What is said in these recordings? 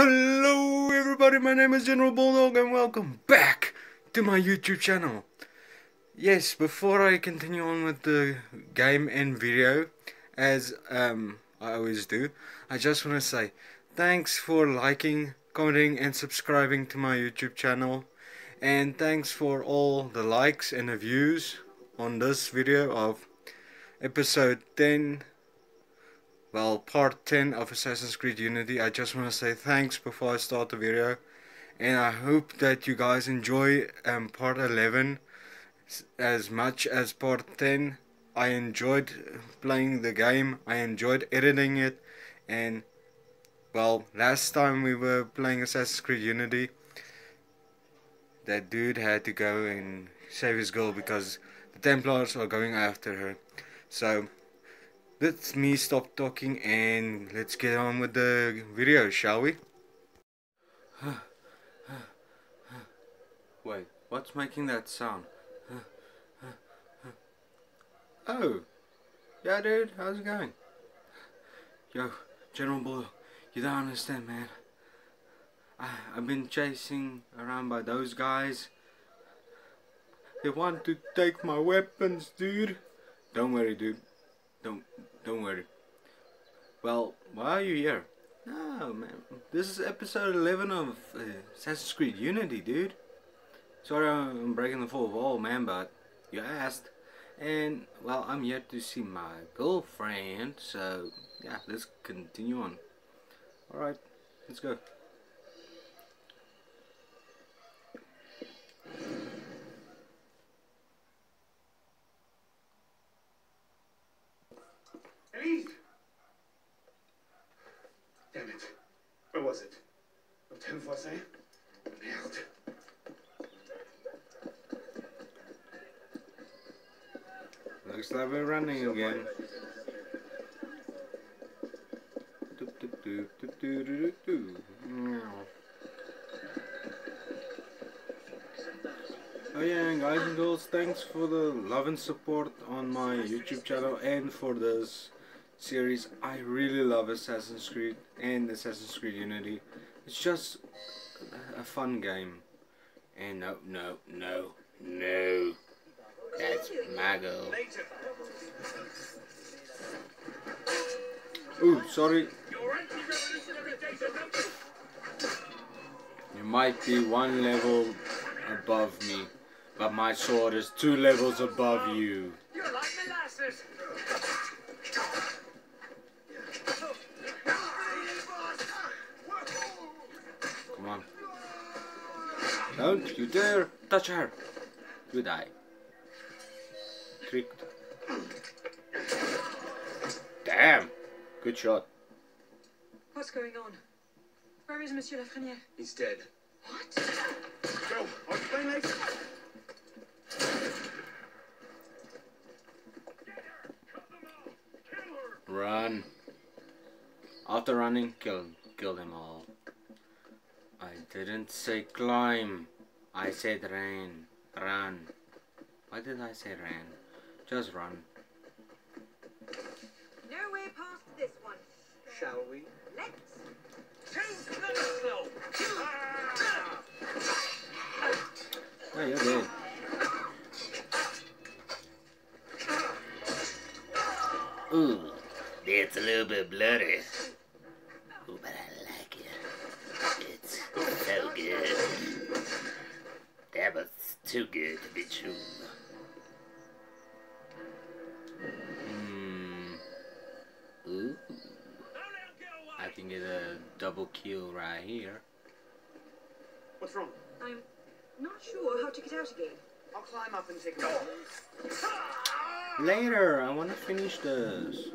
Hello everybody, my name is General Bulldog and welcome back to my YouTube channel. Yes, before I continue on with the game and video, as um, I always do, I just want to say thanks for liking, commenting and subscribing to my YouTube channel. And thanks for all the likes and the views on this video of episode 10 well part 10 of Assassin's Creed Unity. I just want to say thanks before I start the video and I hope that you guys enjoy um, part 11 as much as part 10 I enjoyed playing the game I enjoyed editing it and well last time we were playing Assassin's Creed Unity that dude had to go and save his girl because the Templars are going after her. So let me stop talking and let's get on with the video, shall we? Wait, what's making that sound? Oh, yeah dude, how's it going? Yo, General Bull, you don't understand man. I, I've been chasing around by those guys. They want to take my weapons, dude. Don't worry, dude. Don't don't worry. Well, why are you here? No, man. This is episode 11 of uh, Assassin's Creed Unity, dude. Sorry I'm breaking the fourth wall, man, but you asked. And, well, I'm here to see my girlfriend, so, yeah, let's continue on. Alright, let's go. was it? Hôtel Voisin? Merde. Looks like we're running again. Oh yeah, guys and girls, thanks for the love and support on my YouTube channel and for this series. I really love Assassin's Creed and Assassin's Creed Unity. It's just a fun game. And no, no, no, no. That's my girl. Ooh, sorry. You might be one level above me, but my sword is two levels above you. You're like molasses. Come on. Don't you dare touch her. You die. Tricked. Damn. Good shot. What's going on? Where is Monsieur Lafreniere? He's dead. What? Go. I'll explain later. Run. After running, kill, kill them all. I didn't say climb. I said ran. Run. Why did I say ran? Just run. No way past this one. Shall we? Let's. Oh, you're dead. Ooh, that's a little bit bloody. Ooh, but I like it. It's so good. That was too good to be true. Hmm. Ooh. I can get a double kill right here. What's wrong? I'm not sure how to get out again. I'll climb up and take a look. Later, I want to finish this.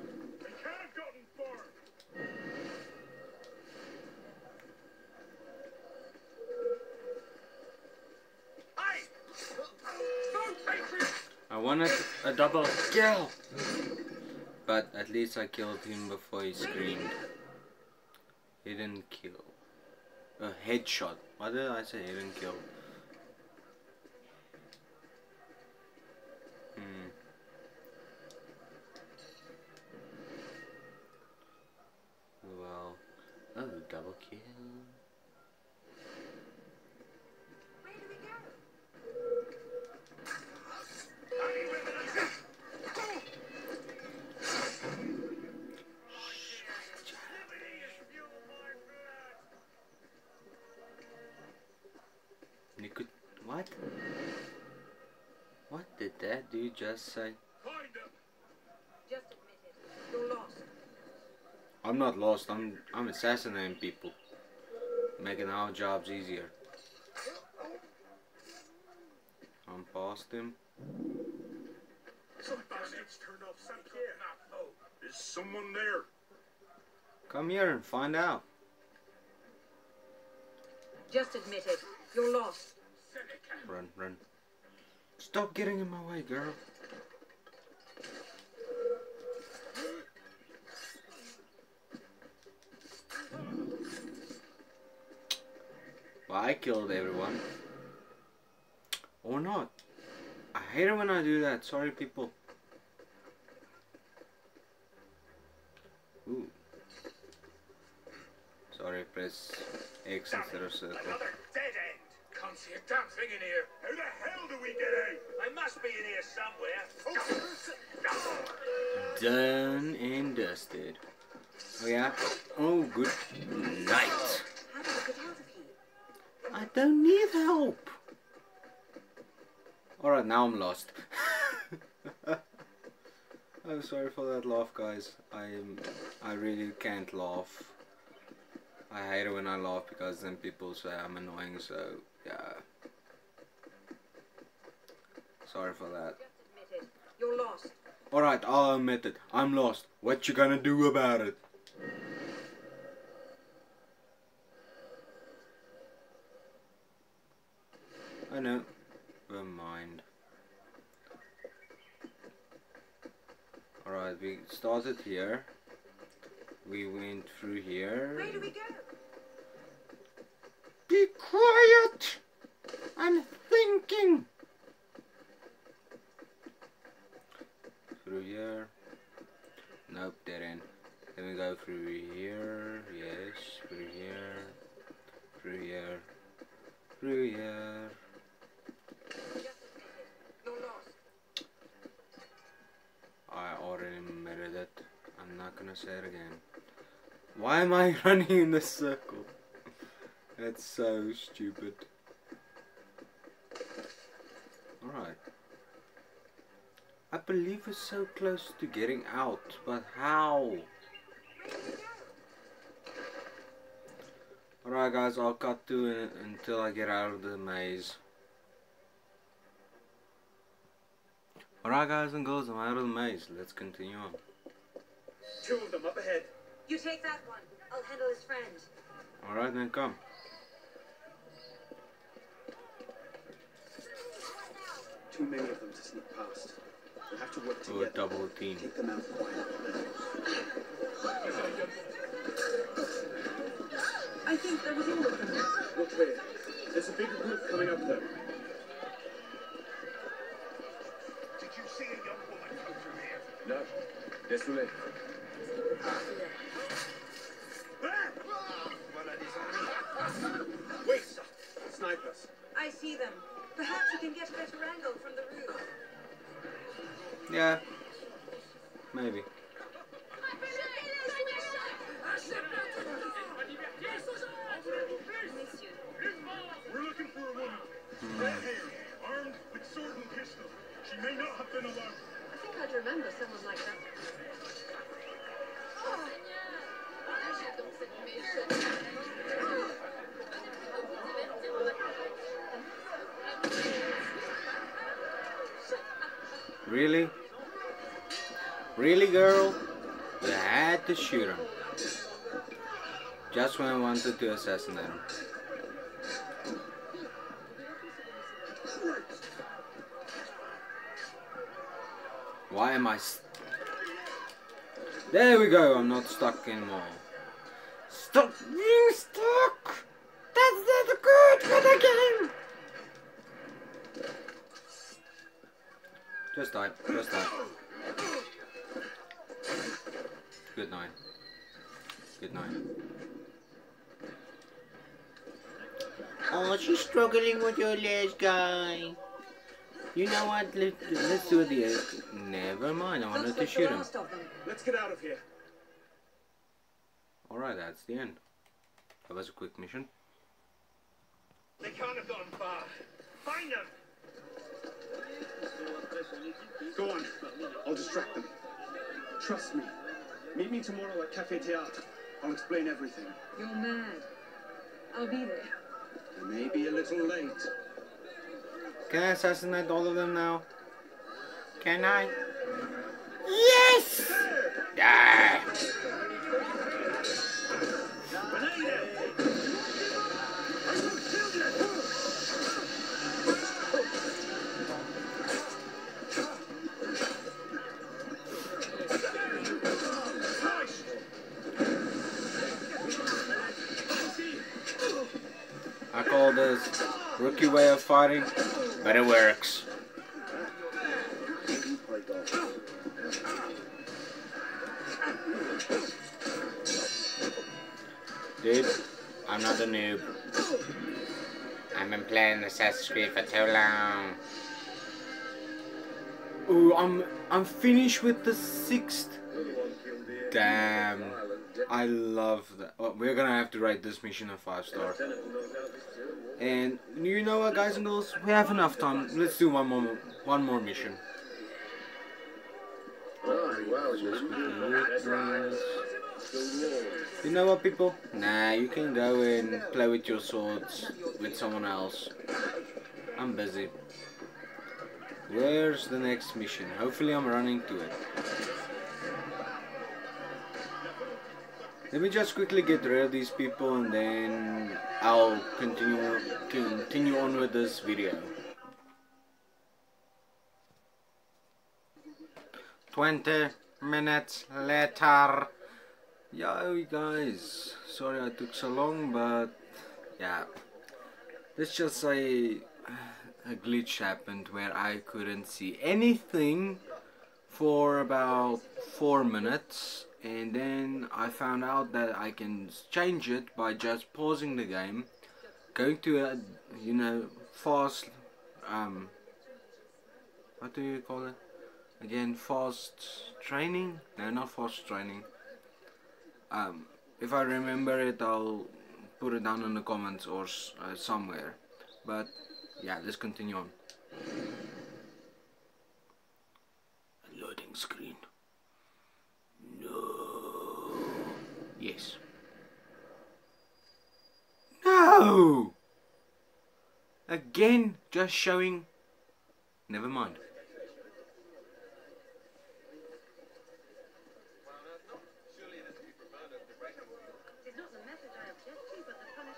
A double kill! But at least I killed him before he screamed. Hidden kill. A headshot. Why did I say hidden kill? Hmm. Well, oh, double Double kill. That dude just say? Just admit it. You're lost. I'm not lost. I'm I'm assassinating people, making our jobs easier. I'm past him. Some bastards turned off some someone there? Come here and find out. Just admit it. You're lost. Run, run. Stop getting in my way, girl. Well, I killed everyone. Or not. I hate it when I do that. Sorry, people. Ooh. Sorry, press X instead of circle. Another dead end. Can't see a damn thing in here. How the hell do we get out? I must be in here somewhere. Done and dusted. Oh yeah? Oh, good night. How do we get out of here? I don't need help. Alright, now I'm lost. I'm sorry for that laugh, guys. I'm, I really can't laugh. I hate it when I laugh because then people say I'm annoying, so yeah. Sorry for that. Just admit it. You're lost. Alright, I'll admit it. I'm lost. What you gonna do about it? I know. Never mind. Alright, we started here. We went through here. Where do we go? Be quiet! I'm thinking! Through here. Nope, dead end. Then we go through here. Yes, through here. Through here. Through here. Just admit it. You're lost. I already admitted it. I'm not gonna say it again. Why am I running in the circle? That's so stupid. Alright. I believe we're so close to getting out, but how? Alright guys, I'll cut to it until I get out of the maze. Alright guys and girls, I'm out of the maze. Let's continue on. Two of them up ahead. You take that one. I'll handle his friend. Alright then come. Too many of them to sneak past. We'll have to work Or together. double team. Take them out quietly. I think that was all of them. We're clear. There's a bigger group coming up though. Did you see a young woman come through here? No. Désolé. Wait! Perhaps you can get a better angle from the roof. Yeah. Maybe. We're looking for a woman. Hmm. Red hair, armed with sword and pistol. She may not have been alone. I think I'd remember someone like that. Really? Really, girl? You had to shoot him. Just when I wanted to assassinate him. Why am I... There we go, I'm not stuck anymore. Stop being stuck! That's not good for the game! Just die, just die. Good night. Good night. Oh, she's struggling with your legs, guy. You know what? Let, let's do the. Never mind. I wanted Looks to like the shoot him. last of them. Let's get out of here. Alright, that's the end. That was a quick mission. They can't have gone far. Find them! Go on. I'll distract them. Trust me. Meet me tomorrow at Cafe Théâtre. I'll explain everything. You're mad. I'll be there. I may be a little late. Can I assassinate all of them now? Can I? Yes! Die! This rookie way of fighting, but it works. Dude, I'm not a noob. I've been playing Assassin's Creed for too long. Ooh, I'm I'm finished with the sixth. Damn, I love that. Well, we're gonna have to rate this mission a five star. And you know what, guys and girls, we have enough time. Let's do one more one more mission. You know what, people? Nah, you can go and play with your swords with someone else. I'm busy. Where's the next mission? Hopefully I'm running to it. Let me just quickly get rid of these people and then I'll continue continue on with this video. 20 minutes later. Yo guys, sorry I took so long but yeah. Let's just say a glitch happened where I couldn't see anything for about 4 minutes and then I found out that I can change it by just pausing the game going to a you know fast um what do you call it? Again fast training? No not fast training. Um if I remember it I'll put it down in the comments or uh, somewhere. But yeah let's continue on. Loading screen no yes no again just showing never mind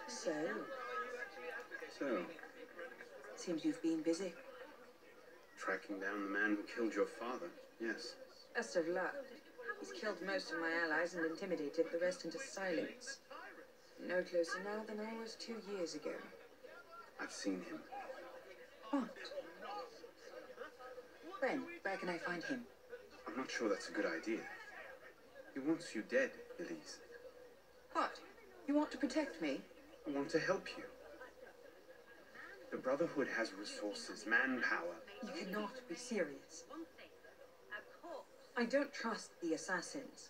So, So, seems you've been busy. tracking down the man who killed your father. Yes. Best of luck. He's killed most of my allies and intimidated the rest into silence. No closer now than I was two years ago. I've seen him. What? When? Where can I find him? I'm not sure that's a good idea. He wants you dead, Elise. What? You want to protect me? I want to help you. The Brotherhood has resources, manpower. You cannot be serious. I don't trust the assassins.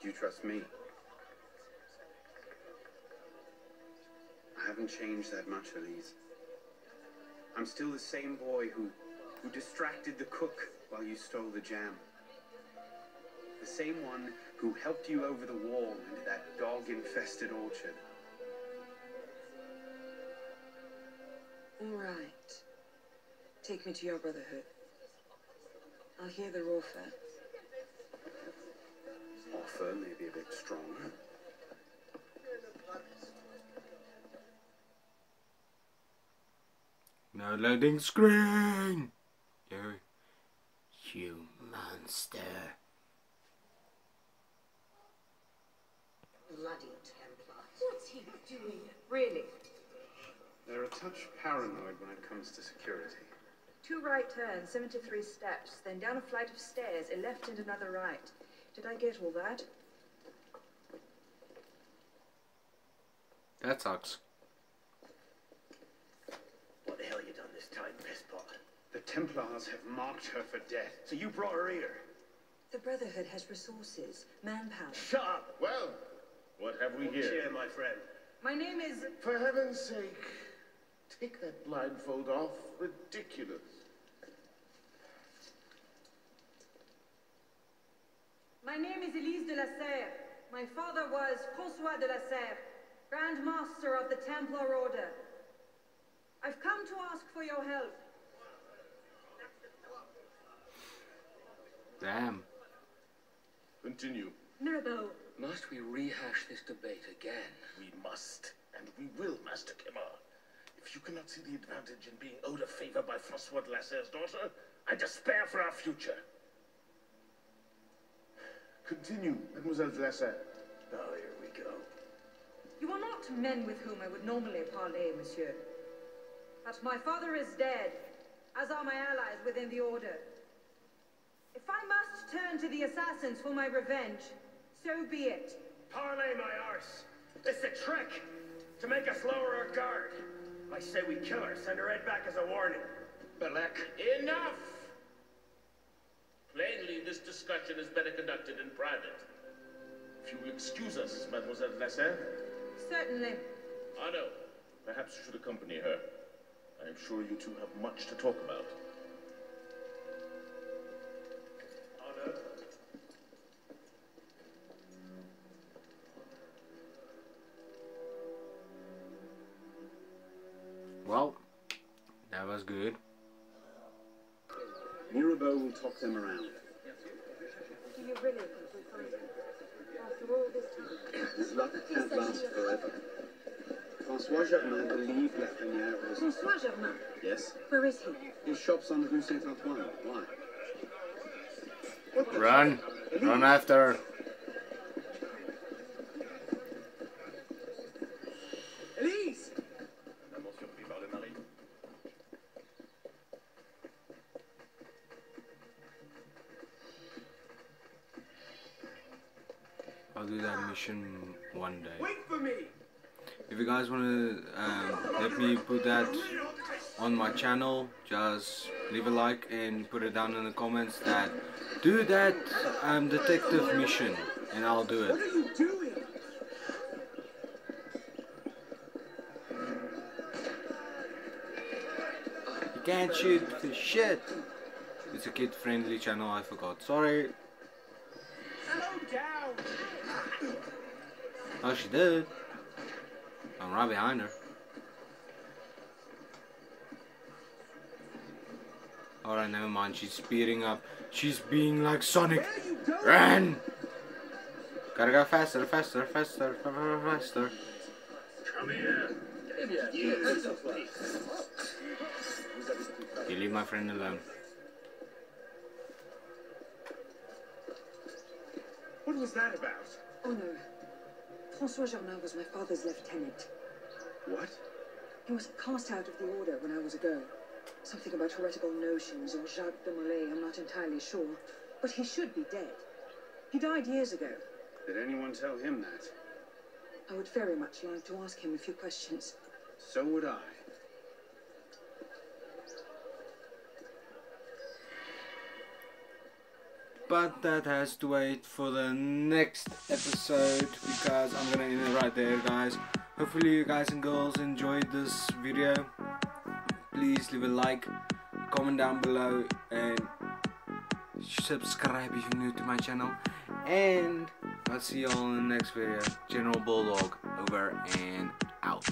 Do you trust me? I haven't changed that much, Elise. I'm still the same boy who, who distracted the cook while you stole the jam. The same one who helped you over the wall into that dog-infested orchard. All right. Take me to your brotherhood. I'll hear the offer. Offer may be a bit strong. no loading screen yo You monster. Bloody Templar. What's he doing? Really? They're a touch paranoid when it comes to security. Two right turns, 73 steps, then down a flight of stairs, a left and another right. Did I get all that? That sucks. What the hell you done this time, pisspot? The Templars have marked her for death. So you brought her here? The Brotherhood has resources, manpower. Shut up! Well, what have we Cheer, here? my friend. My name is. For heaven's sake, take that blindfold off. Ridiculous. My name is Elise de la Serre. My father was Francois de la Serre, Grand Master of the Templar Order. I've come to ask for your help. Damn. Continue. Mirabeau, Must we rehash this debate again? We must, and we will, Master Quemar. If you cannot see the advantage in being owed a favor by Francois de la Serre's daughter, I despair for our future. Continue, Mademoiselle de la Serre. Oh, ah, here we go. you are not men with whom I would normally parley, monsieur. But my father is dead, as are my allies within the Order. If I must turn to the assassins for my revenge, so be it. Parley my arse. It's a trick to make us lower our guard. I say we kill her, send her head back as a warning. Bellec, enough! Plainly, this discussion is better conducted in private. If you will excuse us, Mademoiselle de la Serre. Certainly. Ah, Arno, perhaps you should accompany her. I am sure you two have much to talk about. Mirabeau will talk them around. Do you really think we find him? After all this time? His luck can't last forever. Francois Germain believed Lafreniere was... Francois Germain, Yes? where is he? His shop's on Rue Saint-Antoine. Why? Run. Run after. Elise! Monsieur Pivard de Marie. I'll do that mission one day. Wait for me! If you guys want to um, let me put that on my channel, just leave a like and put it down in the comments that do that um, detective mission and I'll do it. You can't shoot the shit. It's a kid friendly channel, I forgot. Sorry. Slow down! Oh, she did. I'm right behind her. Alright, never mind. She's speeding up. She's being like Sonic. Where are you going? Run! Gotta go faster, faster, faster, fa- faster. Come here. You leave my friend alone. What was that about? Oh no. Francois Germain was my father's lieutenant. What? He was cast out of the order when I was a girl. Something about heretical notions or Jacques de Molay, I'm not entirely sure. But he should be dead. He died years ago. Did anyone tell him that? I would very much like to ask him a few questions. So would I. But that has to wait for the next episode because I'm gonna end it right there guys. Hopefully you guys and girls enjoyed this video. Please leave a like, comment down below and subscribe if you're new to my channel. And I'll see you all in the next video. General Bulldog over and out.